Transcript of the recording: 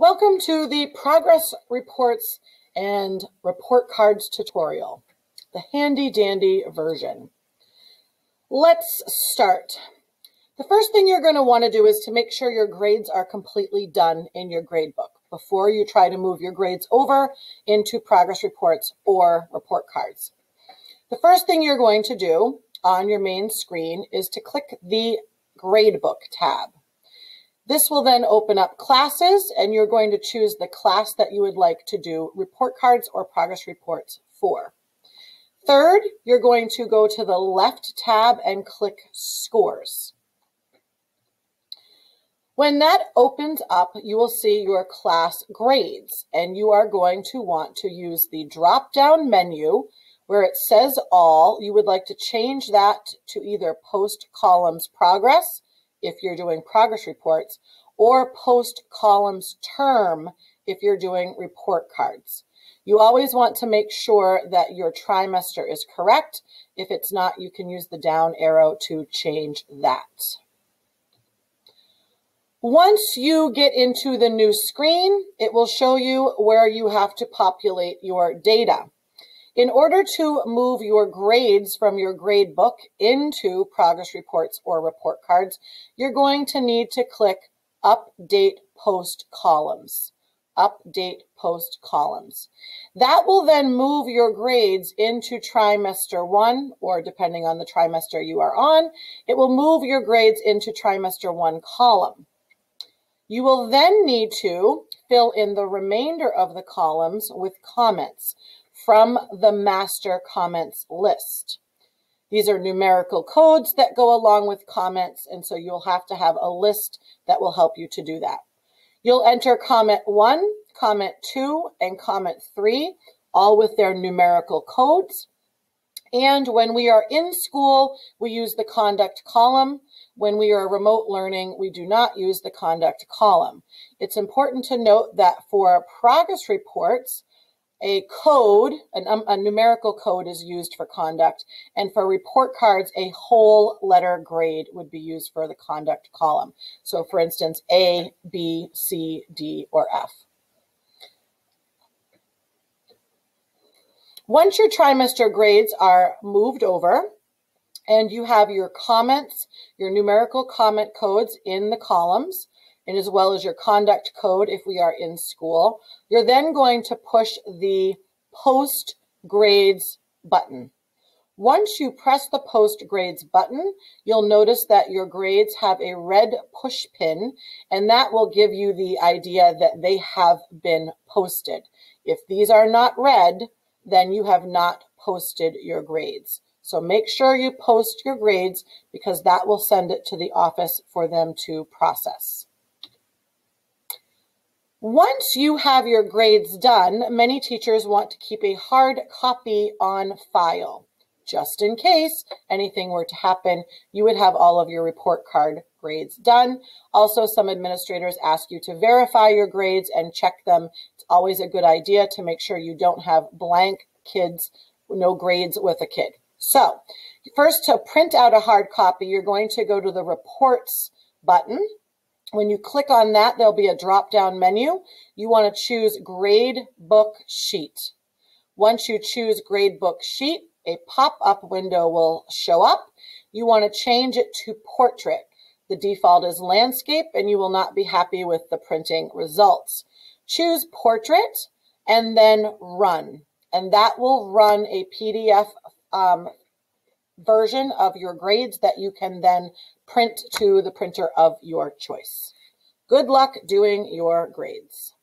Welcome to the progress reports and report cards tutorial, the handy dandy version. Let's start. The first thing you're going to want to do is to make sure your grades are completely done in your gradebook before you try to move your grades over into progress reports or report cards. The first thing you're going to do on your main screen is to click the gradebook tab. This will then open up classes and you're going to choose the class that you would like to do report cards or progress reports for. Third, you're going to go to the left tab and click scores. When that opens up, you will see your class grades and you are going to want to use the drop down menu where it says all. You would like to change that to either post columns progress if you're doing progress reports, or post columns term if you're doing report cards. You always want to make sure that your trimester is correct. If it's not, you can use the down arrow to change that. Once you get into the new screen, it will show you where you have to populate your data. In order to move your grades from your grade book into progress reports or report cards, you're going to need to click Update Post Columns. Update Post Columns. That will then move your grades into trimester one, or depending on the trimester you are on, it will move your grades into trimester one column. You will then need to fill in the remainder of the columns with comments from the master comments list. These are numerical codes that go along with comments, and so you'll have to have a list that will help you to do that. You'll enter comment one, comment two, and comment three, all with their numerical codes. And when we are in school, we use the conduct column. When we are remote learning, we do not use the conduct column. It's important to note that for progress reports, a code, an, um, a numerical code is used for conduct. And for report cards, a whole letter grade would be used for the conduct column. So for instance, A, B, C, D, or F. Once your trimester grades are moved over and you have your comments, your numerical comment codes in the columns, and as well as your conduct code if we are in school. You're then going to push the post grades button. Once you press the post grades button, you'll notice that your grades have a red push pin, and that will give you the idea that they have been posted. If these are not red, then you have not posted your grades. So make sure you post your grades because that will send it to the office for them to process. Once you have your grades done, many teachers want to keep a hard copy on file. Just in case anything were to happen, you would have all of your report card grades done. Also, some administrators ask you to verify your grades and check them. It's always a good idea to make sure you don't have blank kids, no grades with a kid. So, first to print out a hard copy, you're going to go to the reports button when you click on that, there'll be a drop down menu. You want to choose grade book sheet. Once you choose grade book sheet, a pop-up window will show up. You want to change it to portrait. The default is landscape and you will not be happy with the printing results. Choose portrait and then run. And that will run a PDF um, version of your grades that you can then print to the printer of your choice. Good luck doing your grades.